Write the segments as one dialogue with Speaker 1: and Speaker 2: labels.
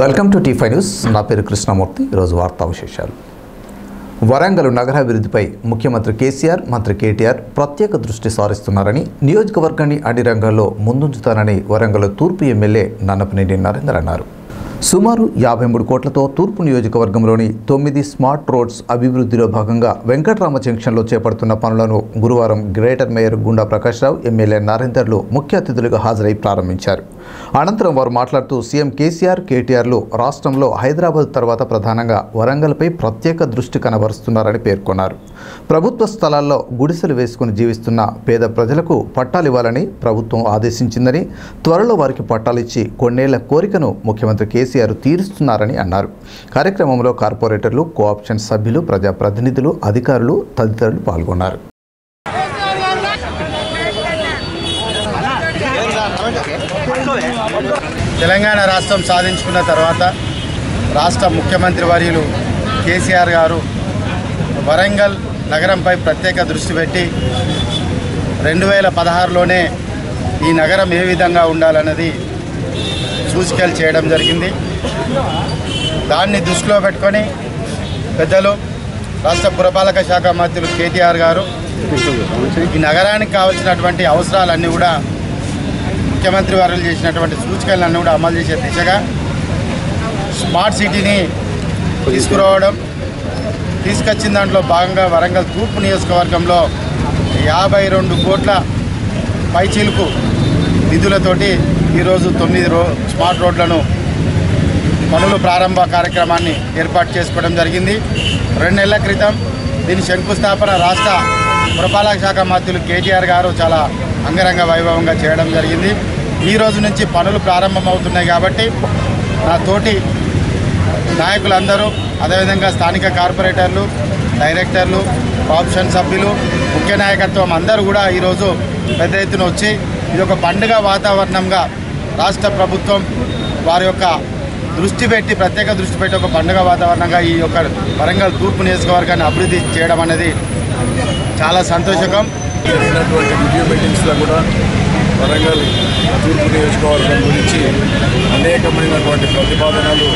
Speaker 1: Welcome to T five news. నా పేరు కృష్ణమూర్తి. ఈరోజు వార్తా విశేషాలు. వరంగల్ నగరాభివృద్ధిపై ముఖ్యమంత్రి కేసీఆర్ మంత్రి కేటీఆర్ ప్రత్యేక దృష్టి సారిస్తున్నారని నియోజకవర్గాన్ని అన్ని రంగాల్లో ముందుంచుతానని వరంగల్ తూర్పు ఎమ్మెల్యే నన్నపనేని నరేందర్ అన్నారు. సుమారు యాభై మూడు కోట్లతో తూర్పు నియోజకవర్గంలోని తొమ్మిది స్మార్ట్ రోడ్స్ అభివృద్ధిలో భాగంగా వెంకట్రామ జంక్షన్లో చేపడుతున్న పనులను గురువారం గ్రేటర్ మేయర్ గుండా ప్రకాశ్రావు ఎమ్మెల్యే నరేందర్లు ముఖ్య అతిథులుగా హాజరై ప్రారంభించారు. అనంతరం వారు మాట్లాడుతూ సీఎం కేసీఆర్ కేటీఆర్లు రాష్ట్రంలో హైదరాబాద్ తర్వాత ప్రధానంగా వరంగల్పై ప్రత్యేక దృష్టి కనబరుస్తున్నారని పేర్కొన్నారు. ప్రభుత్వ స్థలాల్లో గుడిసెలు వేసుకుని జీవిస్తున్న పేద ప్రజలకు పట్టాలివ్వాలని ప్రభుత్వం ఆదేశించిందని త్వరలో వారికి పట్టాలిచ్చి కొన్నేళ్ళ కోరికను ముఖ్యమంత్రి కేసీఆర్ తీరుస్తున్నారని అన్నారు. కార్యక్రమంలో కార్పొరేటర్లు కోఆప్షన్ సభ్యులు ప్రజాప్రతినిధులు అధికారులు తదితరులు పాల్గొన్నారు.
Speaker 2: తెలంగాణ రాష్ట్రం సాధించుకున్న తర్వాత రాష్ట్ర ముఖ్యమంత్రి వర్యులు కేసీఆర్ గారు వరంగల్ నగరంపై ప్రత్యేక దృష్టి పెట్టి రెండు వేల పదహారులోనే ఈ నగరం ఏ విధంగా ఉండాలన్నది సూచికలు చేయడం జరిగింది. దాన్ని దృష్టిలో పెట్టుకొని పెద్దలు రాష్ట్ర పురపాలక శాఖ మంత్రులు కేటీఆర్ గారు ఈ నగరానికి కావాల్సినటువంటి అవసరాలన్నీ కూడా ముఖ్యమంత్రి వారు చేసినటువంటి సూచికలన్నీ కూడా అమలు చేసే దిశగా స్మార్ట్ సిటీని తీసుకురావడం తీసుకొచ్చిన దాంట్లో భాగంగా వరంగల్ తూర్పు నియోజకవర్గంలో యాభై రెండు కోట్ల పైచీలకు నిధులతోటి ఈరోజు తొమ్మిది రో స్మార్ట్ రోడ్లను పనులు ప్రారంభ కార్యక్రమాన్ని ఏర్పాటు చేసుకోవడం జరిగింది. రెండు నెలల క్రితం దీని శంకుస్థాపన రాష్ట్ర పురపాలక శాఖ మంత్రులు కేటీఆర్ గారు చాలా అంగరంగ వైభవంగా చేయడం జరిగింది. ఈ రోజు నుంచి పనులు ప్రారంభమవుతున్నాయి కాబట్టి నా తోటి నాయకులందరూ అదేవిధంగా స్థానిక కార్పొరేటర్లు డైరెక్టర్లు ఆప్షన్ సభ్యులు ముఖ్య నాయకత్వం అందరూ కూడా ఈరోజు పెద్ద ఎత్తున వచ్చి ఇది ఒక పండుగ వాతావరణంగా రాష్ట్ర ప్రభుత్వం వారి యొక్క దృష్టి పెట్టి ప్రత్యేక దృష్టి పెట్టి ఒక పండుగ వాతావరణంగా ఈ యొక్క వరంగల్ తూర్పు నియోజకవర్గాన్ని అభివృద్ధి చేయడం అనేది చాలా సంతోషకం
Speaker 3: మీటింగ్స్లో కూడా వరంగల్ తూర్పు నియోజకవర్గం గురించి అనేకమైనటువంటి ప్రతిపాదనలు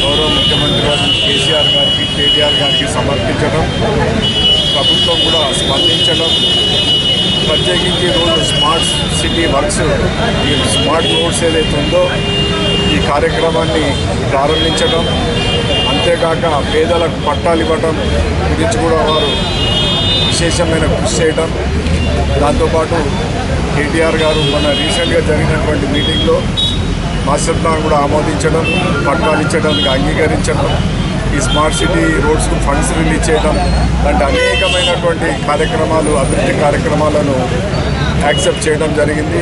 Speaker 3: గౌరవ ముఖ్యమంత్రి గారు కేసీఆర్ గారికి కేటీఆర్ గారికి సమర్పించడం ప్రభుత్వం కూడా స్పందించడం ప్రత్యేకించి ఈరోజు స్మార్ట్ సిటీ వర్క్స్ ఈ స్మార్ట్ రోడ్స్ ఏదైతే ఉందో ఈ కార్యక్రమాన్ని ప్రారంభించడం అంతేకాక పేదలకు పట్టాలు ఇవ్వడం గురించి కూడా వారు విశేషమైన కృషి చేయడం దాంతోపాటు కేటీఆర్ గారు మన రీసెంట్గా జరిగినటువంటి మీటింగ్లో మాస్టర్ ప్లాన్ కూడా ఆమోదించడం పట్టాలు ఇచ్చడానికి అంగీకరించడం ఈ స్మార్ట్ సిటీ రోడ్స్కు ఫండ్స్ రిలీజ్ చేయడం లాంటి అనేకమైనటువంటి కార్యక్రమాలు అభివృద్ధి కార్యక్రమాలను యాక్సెప్ట్ చేయడం జరిగింది.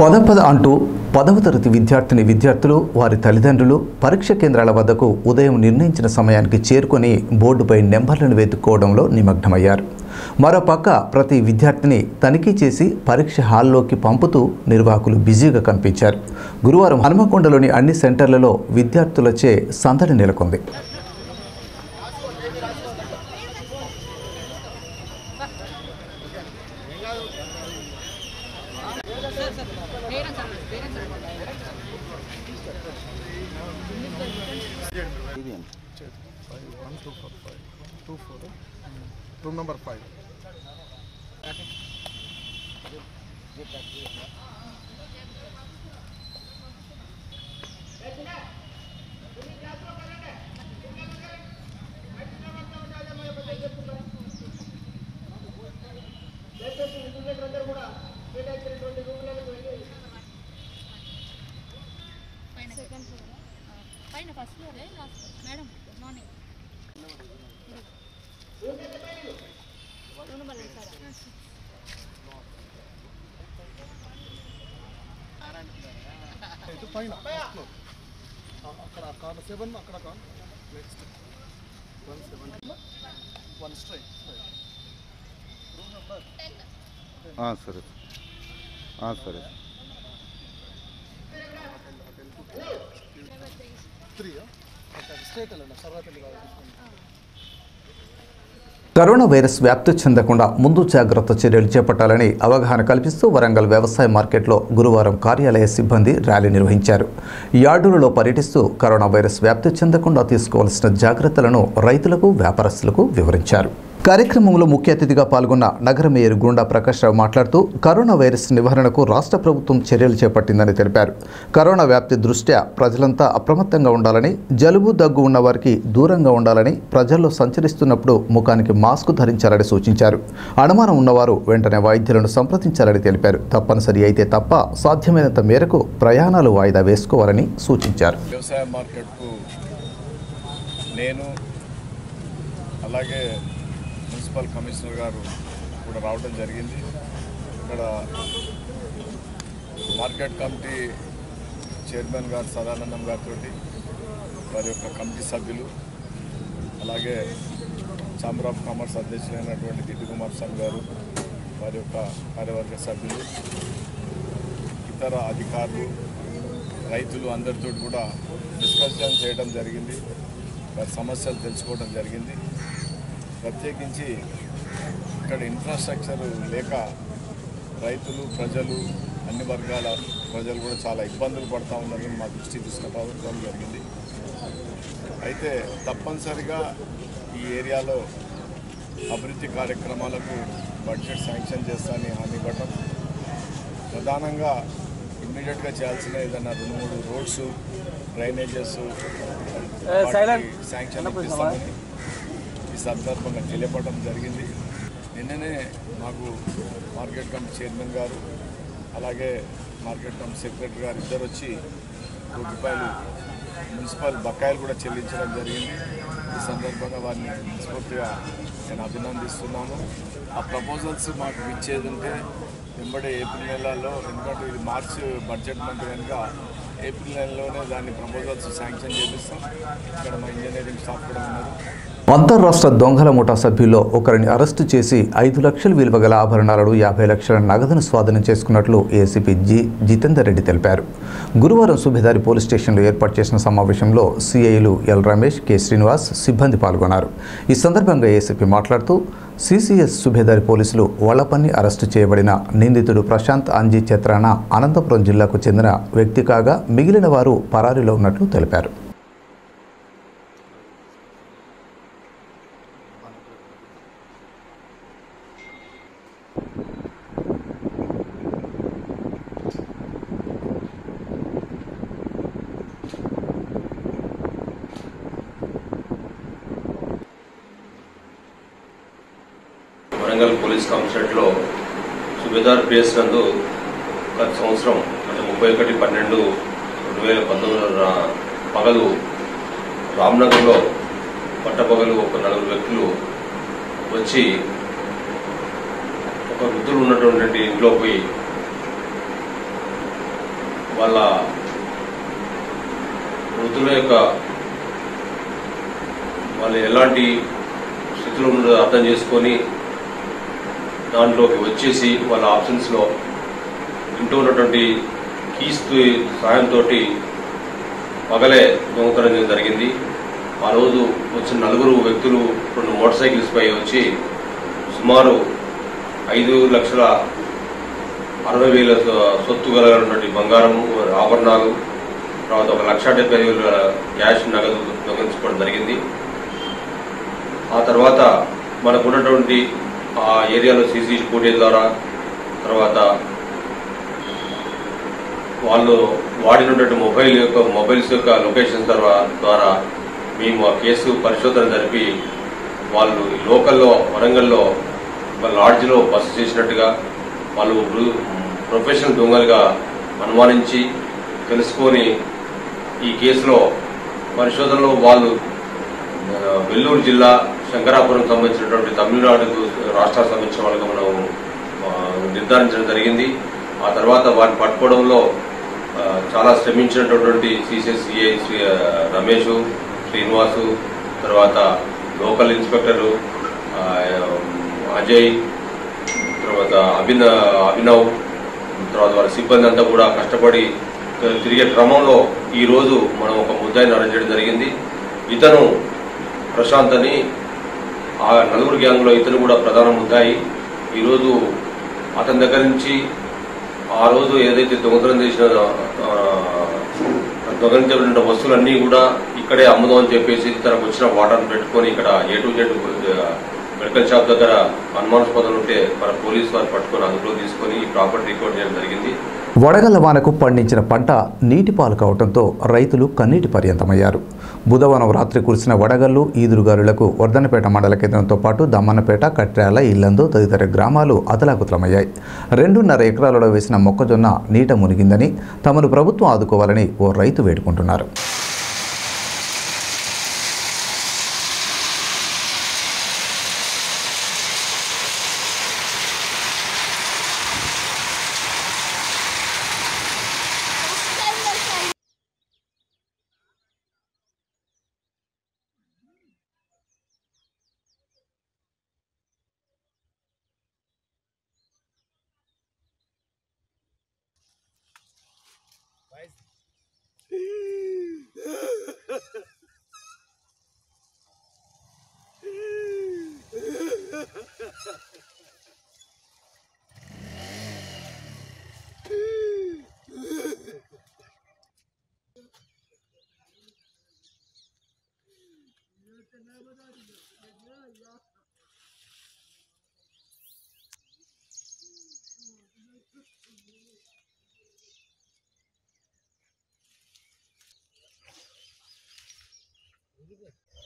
Speaker 1: పద పద అంటూ పదవ తరగతి విద్యార్థిని విద్యార్థులు వారి తల్లిదండ్రులు పరీక్ష కేంద్రాల వద్దకు ఉదయం నిర్ణయించిన సమయానికి చేరుకొని బోర్డుపై నెంబర్లను వెతుక్కోవడంలో నిమగ్నమయ్యారు. మరోపక్క ప్రతి విద్యార్థిని తనిఖీ చేసి పరీక్ష హాల్లోకి పంపుతూ నిర్వాహకులు బిజీగా కనిపించారు. గురువారం హనుమకొండలోని అన్ని సెంటర్లలో విద్యార్థులచే సందడి నెలకొంది.
Speaker 3: Get
Speaker 4: back here. పైన ఫస్ట్ ఫ్లోర్.
Speaker 3: ఆ, అక్కడ కార్ సెవెన్ అక్కడ car next one seven one straight room number
Speaker 5: సరే సరే
Speaker 3: త్రీ అక్కడ స్ట్రైట్ వెళ్ళండి సర్వాపల్లి కావాలి
Speaker 1: కరోనా వైరస్ వ్యాప్తి చెందకుండా ముందు జాగ్రత్త చర్యలు చేపట్టాలని అవగాహన కల్పిస్తూ వరంగల్ వ్యవసాయ మార్కెట్లో గురువారం కార్యాలయ సిబ్బంది ర్యాలీ నిర్వహించారు. యార్డులలో పర్యటిస్తూ కరోనా వైరస్ వ్యాప్తి చెందకుండా తీసుకోవాల్సిన జాగ్రత్తలను రైతులకు వ్యాపారస్తులకు వివరించారు. కార్యక్రమంలో ముఖ్య అతిథిగా పాల్గొన్న నగర మేయర్ గుండా ప్రకాష్ రావు మాట్లాడుతూ కరోనా వైరస్ నివారణకు రాష్ట్ర ప్రభుత్వం చర్యలు చేపట్టిందని తెలిపారు. కరోనా వ్యాప్తి దృష్ట్యా ప్రజలంతా అప్రమత్తంగా ఉండాలని జలుబు దగ్గు ఉన్న వారికి దూరంగా ఉండాలని ప్రజల్లో సంచరిస్తున్నప్పుడు ముఖానికి మాస్క్ ధరించాలని సూచించారు. అనుమానం ఉన్నవారు వెంటనే వైద్యులను సంప్రదించాలని తెలిపారు. తప్పనిసరి అయితే తప్ప సాధ్యమైనంత మేరకు ప్రయాణాలు వాయిదా వేసుకోవాలని సూచించారు.
Speaker 3: వ్యవసాయ మార్కెట్కు నేను అలాగే మున్సిపల్ కమిషనర్ గారు కూడా రావడం జరిగింది. ఇక్కడ మార్కెట్ కమిటీ చైర్మన్ గారు సదానందం గారితో వారి యొక్క కమిటీ సభ్యులు అలాగే ఛాంబర్ ఆఫ్ కామర్స్ అధ్యక్షులైనటువంటి దిట్టు కుమార్ స్వామి గారు వారి యొక్క కార్యవర్గ సభ్యులు ఇతర అధికారులు రైతులు అందరితో కూడా డిస్కషన్ చేయడం జరిగింది. వారి సమస్యలు తెలుసుకోవడం జరిగింది. ప్రత్యేకించి ఇక్కడ ఇన్ఫ్రాస్ట్రక్చర్ లేక రైతులు ప్రజలు అన్ని వర్గాల ప్రజలు కూడా చాలా ఇబ్బందులు పడతా ఉన్నారని మా దృష్టికి తీసుకురావడం జరిగింది. అయితే తప్పనిసరిగా ఈ ఏరియాలో అభివృద్ధి కార్యక్రమాలకు బడ్జెట్ శాంక్షన్ చేస్తానని హామీ ఇవ్వటం ప్రధానంగా ఇమ్మీడియట్గా చేయాల్సిన ఏదైనా రెండు మూడు రోడ్స్ డ్రైనేజెస్ శాంక్షన్ ఇప్పిస్తామని సందర్భంగా తెలియపడడం జరిగింది. నిన్ననే మాకు మార్కెట్ కమిటీ చైర్మన్ గారు అలాగే మార్కెట్ కమిటీ సెక్రటరీ గారు ఇద్దరు వచ్చి కోటి రూపాయలు మున్సిపల్ బకాయిలు కూడా చెల్లించడం జరిగింది. ఈ సందర్భంగా వారిని మనస్ఫూర్తిగా నేను అభినందిస్తున్నాను. ఆ ప్రపోజల్స్ మాకు ఇచ్చేది ఉంటే వెంబడి ఏప్రిల్ నెలలో ఎందుకంటే ఇది మార్చ్ బడ్జెట్ మంత్ కనుక ఏప్రిల్ నెలలోనే దాన్ని ప్రపోజల్స్ శాంక్షన్ చేపిస్తాం. ఇక్కడ మా ఇంజనీరింగ్ స్టాఫ్ కూడా ఉన్నారు.
Speaker 1: అంతర్రాష్ట్ర దొంగల ముఠా సభ్యుల్లో ఒకరిని అరెస్టు చేసి ఐదు లక్షల విలువ గల ఆభరణాలను యాభై లక్షల నగదును స్వాధీనం చేసుకున్నట్లు ఏసీపీ జి జితేందర్ రెడ్డి తెలిపారు. గురువారం సుబేదారి పోలీస్ స్టేషన్లో ఏర్పాటు చేసిన సమావేశంలో సిఐలు ఎల్ రమేష్ కె శ్రీనివాస్ సిబ్బంది పాల్గొన్నారు. ఈ సందర్భంగా ఏసీపీ మాట్లాడుతూ సిసిఎస్ సుబేదారి పోలీసులు వళ్ళపన్ని అరెస్టు చేయబడిన నిందితుడు ప్రశాంత్ అంజీ చిత్రాన అనంతపురం జిల్లాకు చెందిన వ్యక్తి కాగా మిగిలిన వారు పరారీలో ఉన్నట్లు తెలిపారు
Speaker 6: వరంగల్ పోలీస్ కమిషనరేట్లో సుబేదార్ ప్లేస్ నందు గత సంవత్సరం అంటే ముప్పై ఒకటి పన్నెండు రెండు వేల పంతొమ్మిది పగలు రామ్నగర్లో పట్టపగలు ఒక నలుగురు వ్యక్తులు వచ్చి ఒక వృద్ధులు ఉన్నటువంటి ఇంట్లో పోయి వాళ్ళ వృద్ధుల యొక్క వాళ్ళు ఎలాంటి స్థితిలో ఉన్నదో అర్థం చేసుకొని దాంట్లోకి వచ్చేసి వాళ్ళ ఆప్షన్స్లో ఇంట్లో ఉన్నటువంటి కీస్ సాయంతో పగలే దొంగతనం చేయడం జరిగింది. ఆ రోజు వచ్చిన నలుగురు వ్యక్తులు రెండు మోటార్ సైకిల్స్ పై వచ్చి సుమారు ఐదు లక్షల అరవై వేల సొత్తు కలగినటువంటి బంగారం ఆభరణాలు తర్వాత ఒక లక్ష డెబ్బై ఐదు వేల క్యాష్ నగదు దొంగలించుకోవడం జరిగింది. ఆ తర్వాత మనకు ఉన్నటువంటి ఆ ఏరియాలో సీసీ ఫుటేజ్ ద్వారా తర్వాత వాళ్ళు వాడినటువంటి మొబైల్ యొక్క మొబైల్స్ యొక్క లొకేషన్ ద్వారా ద్వారా మేము ఆ కేసు పరిశోధన జరిపి వాళ్ళు లోకల్లో వరంగల్లో లాడ్జ్లో బస చేసినట్టుగా వాళ్ళు ప్రొఫెషనల్ దొంగలుగా అనుమానించి తెలుసుకొని ఈ కేసులో పరిశోధనలో వాళ్ళు వెల్లూరు జిల్లా శంకరాపురం సంబంధించినటువంటి తమిళనాడు రాష్ట్రాలకు సంబంధించిన వాళ్ళకి మనం నిర్ధారించడం జరిగింది. ఆ తర్వాత వారిని పట్టుకోవడంలో చాలా శ్రమించినటువంటి సిసిఎస్సిఐ శ్రీ రమేష్ శ్రీనివాసు తర్వాత లోకల్ ఇన్స్పెక్టరు అజయ్ తర్వాత అభిన అభినవ్ తర్వాత వాళ్ళ సిబ్బంది అంతా కూడా కష్టపడి తిరిగే క్రమంలో ఈరోజు మనం ఒక ముద్దాయిని అరెస్ట్ చేయడం జరిగింది. ఇతను ప్రశాంత్ అని ఆ ఆ నలుగురు గ్యాంగ్లో ఇతను కూడా ప్రధాన ముద్దాయి. ఈరోజు అతని దగ్గర నుంచి ఆ రోజు ఏదైతే దొంగతనం చేసిన ఆ, దొంగలించబడిన వస్తువులన్నీ కూడా ఇక్కడే అమ్ముదాం అని చెప్పేసి తనకు వచ్చిన వాటర్ని పెట్టుకొని ఇక్కడ A to Z medical shop దగ్గర అనుమానాస్పదం ఉంటే మన పోలీసు వారు పట్టుకొని అదుపులో తీసుకొని ఈ ప్రాపర్టీ రికార్డ్ చేయడం జరిగింది.
Speaker 1: వడగళ్ళ వానకు పండించిన పంట నీటి పాలు కావడంతో రైతులు కన్నీటి పర్యంతమయ్యారు. బుధవారం రాత్రి కురిసిన వడగల్లు ఈదురుగాలులకు వర్ధనపేట మండల కేంద్రంతో పాటు దమ్మన్నపేట కట్రాల ఇల్లందు తదితర గ్రామాలు అతలాకుతలమయ్యాయి. రెండున్నర ఎకరాలలో వేసిన మొక్కజొన్న నీట మునిగిందని తమను ప్రభుత్వం ఆదుకోవాలని ఓ రైతు వేడుకుంటున్నారు.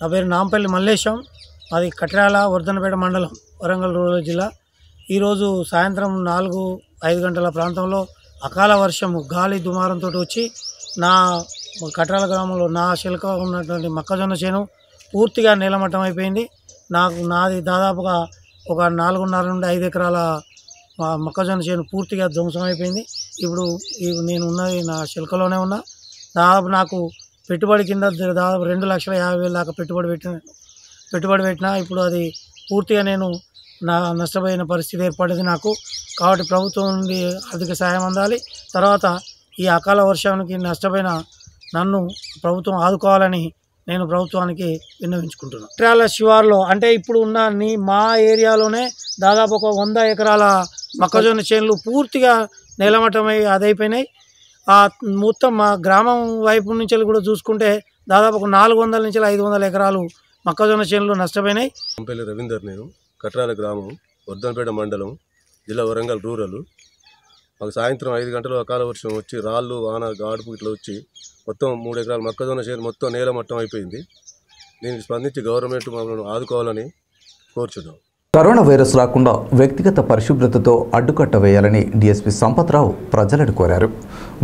Speaker 7: నా పేరు నాంపల్లి మల్లేశం. అది కట్రాల వర్ధనపేట మండలం వరంగల్ రూరల్ జిల్లా. ఈరోజు సాయంత్రం నాలుగు ఐదు గంటల ప్రాంతంలో అకాల వర్షం గాలి దుమారంతో వచ్చి నా కట్రాల గ్రామంలో నా శిల్క ఉన్నటువంటి మొక్కజొన్న చేను పూర్తిగా నీలమట్టం అయిపోయింది. నాకు నాది దాదాపుగా ఒక నాలుగున్నర నుండి ఐదు ఎకరాల మా మొక్కజొన్న చేను పూర్తిగా ధ్వంసం అయిపోయింది. ఇప్పుడు ఈ నేను ఉన్నది నా శిల్కలోనే ఉన్నా. దాదాపు నాకు పెట్టుబడి కింద దాదాపు రెండు లక్షల యాభై వేల దాకా పెట్టుబడి పెట్టిన పెట్టుబడి పెట్టినా ఇప్పుడు అది పూర్తిగా నేను నా నష్టపోయిన పరిస్థితి ఏర్పడింది నాకు. కాబట్టి ప్రభుత్వం నుండి ఆర్థిక సాయం అందాలి. తర్వాత ఈ అకాల వర్షానికి నష్టపోయిన నన్ను ప్రభుత్వం ఆదుకోవాలని నేను ప్రభుత్వానికి విన్నవించుకుంటున్నాను ఎకరాల శివార్లో అంటే ఇప్పుడు ఉన్న నీ మా ఏరియాలోనే దాదాపు ఒక వంద ఎకరాల మొక్కజొన్న చేనులు పూర్తిగా నేలమట్టమై అదైపోయినాయి. ఆ మొత్తం మా గ్రామం వైపు నుంచి కూడా చూసుకుంటే దాదాపు ఒక నాలుగు వందల నుంచి ఐదు వందల ఎకరాలు మొక్కజొన్న చేనులు నష్టపోయినాయి.
Speaker 8: రవీందర్ నేను కట్రాల గ్రామం వర్ధనపేట మండలం జిల్లా వరంగల్ రూరల్. మాకు సాయంత్రం ఐదు గంటలు అకాల వర్షం వచ్చి రాళ్ళు వాన గాడుపు ఇట్లా వచ్చి మొత్తం మూడు ఎకరాల మొక్కజొన్న చేను మొత్తం నేల మట్టం అయిపోయింది. దీనికి స్పందించి గవర్నమెంట్ మమ్మల్ని ఆదుకోవాలని కోరుచున్నాం.
Speaker 1: కరోనా వైరస్ రాకుండా వ్యక్తిగత పరిశుభ్రతతో అడ్డుకట్ట వేయాలని డీఎస్పీ సంపత్రావు ప్రజలను కోరారు.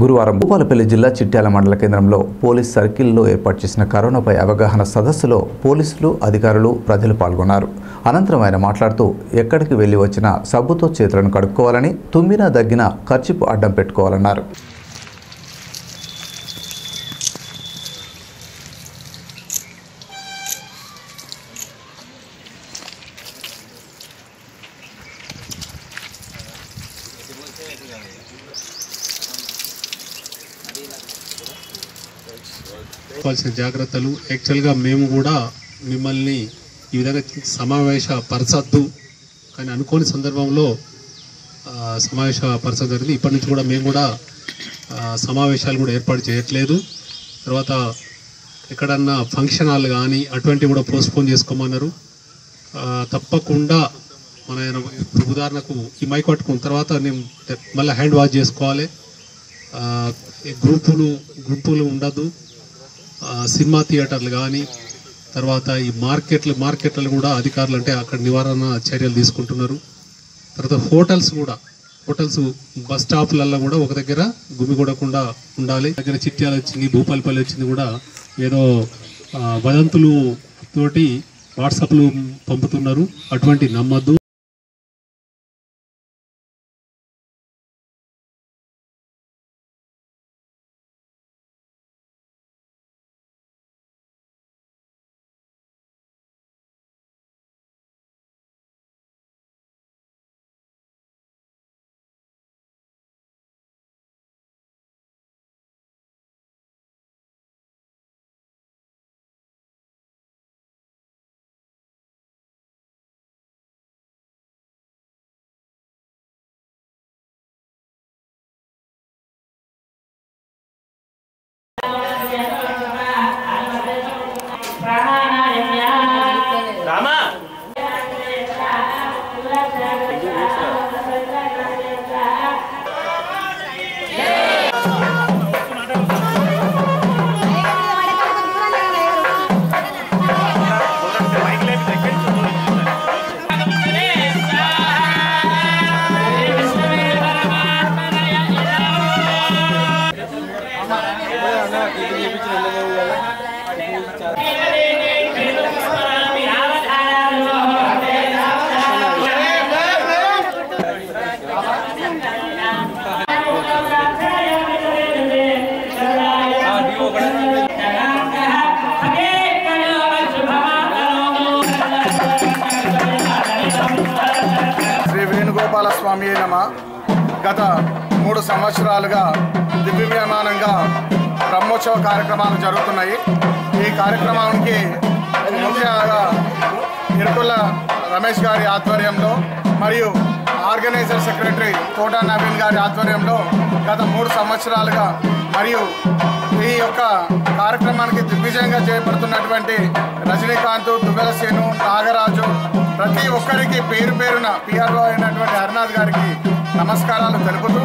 Speaker 1: గురువారం భూపాలపల్లి జిల్లా చిట్యాల మండల కేంద్రంలో పోలీస్ సర్కిల్లో ఏర్పాటు చేసిన కరోనాపై అవగాహన సదస్సులో పోలీసులు అధికారులు ప్రజలు పాల్గొన్నారు. అనంతరం ఆయన మాట్లాడుతూ ఎక్కడికి వెళ్ళి వచ్చినా సబ్బుతో చేతులను కడుక్కోవాలని తుమ్మినా దగ్గిన ఖర్చుపు అడ్డం పెట్టుకోవాలన్నారు.
Speaker 9: తీసుకోవాల్సిన జాగ్రత్తలు. యాక్చువల్గా మేము కూడా మిమ్మల్ని ఈ విధంగా సమావేశ పరచద్దు కానీ అనుకోని సందర్భంలో సమావేశ పరచడం జరిగింది. ఇప్పటి నుంచి కూడా మేము కూడా సమావేశాలు కూడా ఏర్పాటు చేయట్లేదు. తర్వాత ఎక్కడన్నా ఫంక్షన్ హాల్ కానీ అటువంటివి కూడా పోస్ట్పోన్ చేసుకోమన్నారు. తప్పకుండా మన ఉదాహరణకు ఈ మైక్ పట్టుకున్న తర్వాత నేను మళ్ళీ హ్యాండ్ వాష్ చేసుకోవాలి. గ్రూపులు గుంపులు ఉండదు. సినిమా థియేటర్లు కానీ తర్వాత ఈ మార్కెట్లు మార్కెట్లు కూడా అధికారులు అంటే అక్కడ నివారణ చర్యలు తీసుకుంటున్నారు. తర్వాత హోటల్స్ కూడా హోటల్స్ బస్ స్టాప్లలో కూడా ఒక దగ్గర గుమిగూడకుండా ఉండాలి. దగ్గర చిట్యాలు వచ్చింది భూపాలపల్లి వచ్చింది కూడా ఏదో వదంతులు తోటి వాట్సాప్లు పంపుతున్నారు. అటువంటి నమ్మద్దు.
Speaker 10: స్వామి నమ. గత మూడు సంవత్సరాలుగా దివ్యమానంగా బ్రహ్మోత్సవ కార్యక్రమాలు జరుగుతున్నాయి. ఈ కార్యక్రమానికి ముఖ్యంగా ఇరుకుల రమేష్ గారి ఆధ్వర్యంలో మరియు ఆర్గనైజర్ సెక్రటరీ కోటా నవీన్ గారి ఆధ్వర్యంలో గత మూడు సంవత్సరాలుగా మరియు ఈ యొక్క కార్యక్రమానికి దిగ్విజయంగా చేపడుతున్నటువంటి రజనీకాంత్ దుగలసేను నాగరాజు ప్రతి ఒక్కరికి పేరు పేరున పిఆర్ఓ అయినటువంటి హరినాథ్ గారికి నమస్కారాలు తెలుపుతూ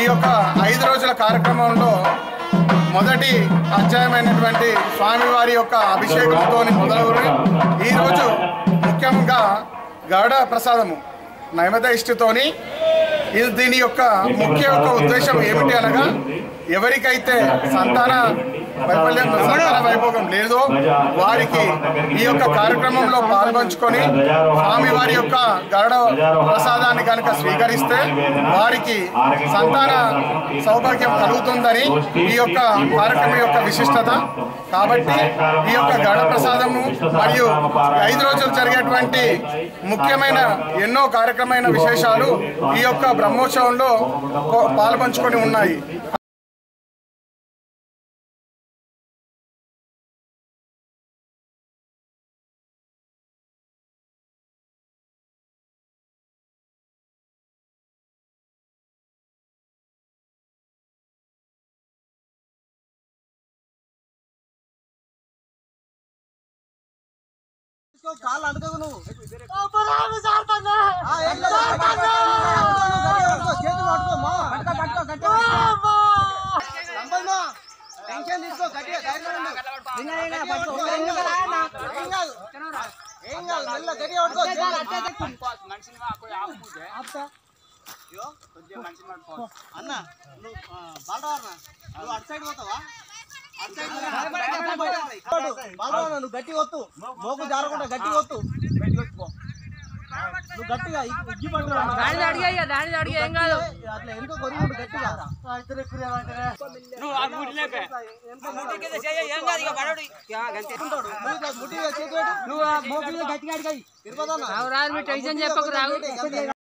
Speaker 10: ఈ యొక్క ఐదు రోజుల కార్యక్రమంలో మొదటి అధ్యాయమైనటువంటి స్వామివారి యొక్క అభిషేకంతో మొదలవుని ఈరోజు ముఖ్యంగా గరుడ ప్రసాదము. నైవేద్య ఇది దీని యొక్క ముఖ్య యొక్క ఉద్దేశం ఏమిటి అనగా ఎవరికైతే సంతాన వైఫల్యం సంతాన వైభోగం లేదో వారికి ఈ యొక్క కార్యక్రమంలో పాల్పంచుకొని స్వామి వారి యొక్క గరుడ ప్రసాదాన్ని కనుక స్వీకరిస్తే వారికి సంతాన సౌభాగ్యం కలుగుతుందని ఈ యొక్క కార్యక్రమం యొక్క విశిష్టత. కాబట్టి ఈ యొక్క గరుడ ప్రసాదము మరియు ఐదు రోజులు జరిగేటువంటి ముఖ్యమైన ఎన్నో కార్యక్రమైన విశేషాలు ఈ యొక్క బ్రహ్మోత్సవంలో పాల్పంచుకొని ఉన్నాయి.
Speaker 11: కాళ్ళు అడగదు నువ్వు. చేతులు పట్టుకోమా పట్టుకో పట్టుకో టెన్షన్ తీసుకో గట్టిగా ధైర్యం పట్టుకో. ఏం కాదు. ఏం కాదు. మెల్ల గట్టిగా పట్టుకో ఆపుతా. మంచిగా పట్టుకో. అన్న నువ్వు ఆ, బాలరావణ నువ్వు అటు సైడ్ పోతావా? నువ్వు గట్టి వత్తు మోకు జారకుండా గట్టి వత్తు గట్టి వత్తుకో నువ్వు గట్టిగా ఇగ్గి-.
Speaker 12: దానిది అడిగా దానిది అడిగా, ఏం కాదు.
Speaker 11: అట్లా ఎందుకో కొరిగి గట్టిగా
Speaker 12: నువ్వు ఆ ముట్టి లేపే. ముట్టి కింద చెయ్యి,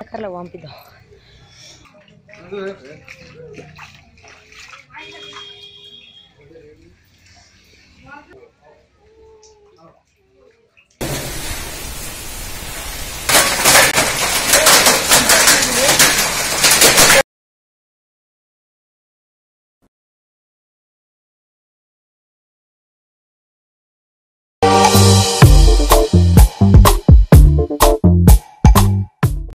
Speaker 13: చక్కర్లో పంపిద్దాం